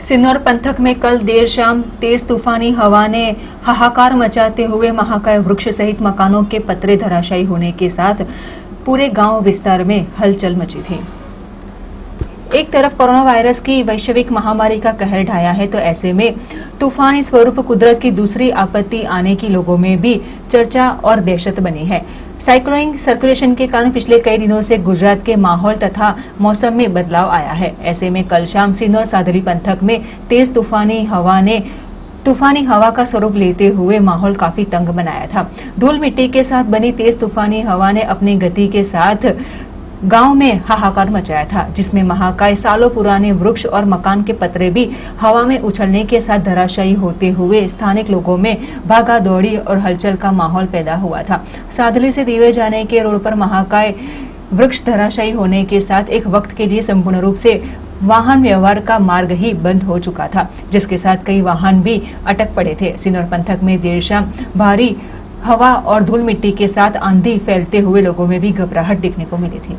सिन्नौर पंथक में कल देर शाम तेज तूफानी हवा ने हाहाकार मचाते हुए महाकाय वृक्ष सहित मकानों के पतरे धराशायी होने के साथ पूरे गाँव विस्तार में हलचल मची थी। एक तरफ़ कोरोना वायरस की वैश्विक महामारी का कहर ढाया है तो ऐसे में तूफानी स्वरूप कुदरत की दूसरी आपत्ति आने की लोगों में भी चर्चा और दहशत बनी है। साइक्लोनिक सर्कुलेशन के कारण पिछले कई दिनों से गुजरात के माहौल तथा मौसम में बदलाव आया है। ऐसे में कल शाम सिन्नौर सादरी पंथक में तेज तूफानी हवा ने तूफानी हवा का स्वरूप लेते हुए माहौल काफ़ी तंग बनाया था। धूल मिट्टी के साथ बनी तेज तूफानी हवा ने अपनी गति के साथ गाँव में हाहाकार मचाया था, जिसमें महाकाय सालों पुराने वृक्ष और मकान के पतरे भी हवा में उछलने के साथ धराशायी होते हुए स्थानिक लोगों में भागा दौड़ी और हलचल का माहौल पैदा हुआ था। सादली से दीवे जाने के रोड पर महाकाय वृक्ष धराशायी होने के साथ एक वक्त के लिए संपूर्ण रूप से वाहन व्यवहार का मार्ग ही बंद हो चुका था, जिसके साथ कई वाहन भी अटक पड़े थे। सिनौर पंथक में देर शाम भारी हवा और धूल मिट्टी के साथ आंधी फैलते हुए लोगों में भी घबराहट देखने को मिली थी।